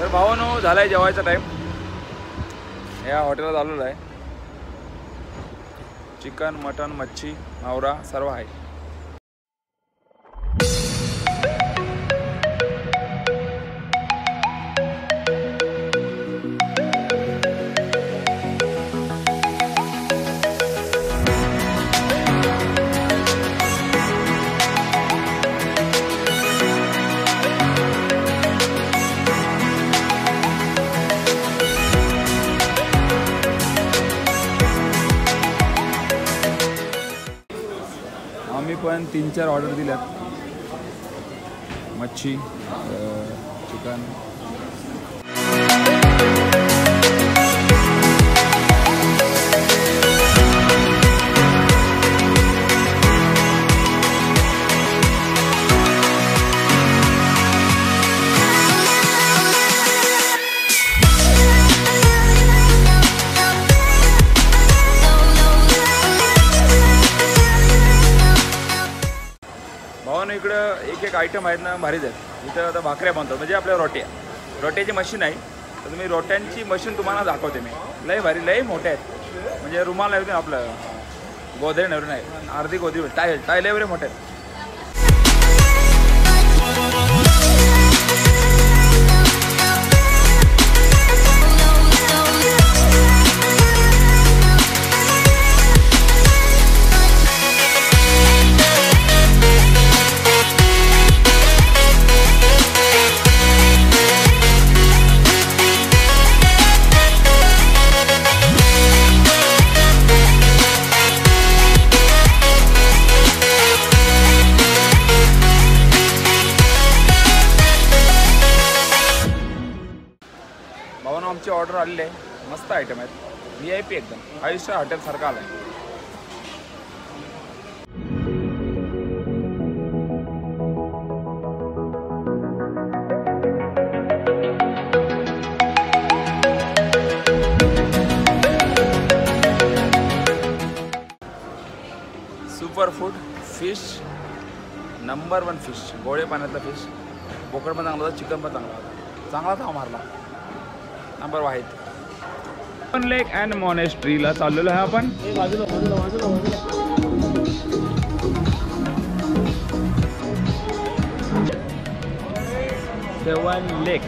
तर भावानो झाला आहे जेवायचा टाईम या हॉटेलात आलेलो आहे. चिकन मटन मच्छी मावरा सर्व आहे. आम्ही पण तीन चार ऑर्डर दिल्यात. मच्छी चिकन. भावानं इकडं एक एक आयटम आहेत ना भारीच आहेत. इथं आता भाकऱ्या बनतात. म्हणजे आपल्या रोट्या. रोट्याची मशीन आहे. तर तुम्ही रोट्यांची मशीन तुम्हाला दाखवते मी. लय भारी लय मोठ्या आहेत. म्हणजे रुमाल आहे ना आपलं गोदरे नवरे नाही अर्धी गोदरी टाय टाय लय मोठे आहेत. आमची ऑर्डर आलेली आहे. मस्त आयटम आहेत. व्ही आय पी एकदम. आयुष्य हॉटेलसारखा आला आहे super food fish number one fish गोळे पाण्यातला फिश बोकड पण चांगला होता चिकन पण चांगला होता. चांगला धाव मारला. नंबर आहेत पण लेक अँड मॉनेस्ट्रीला चाललेलो आहे आपण सेवन लेक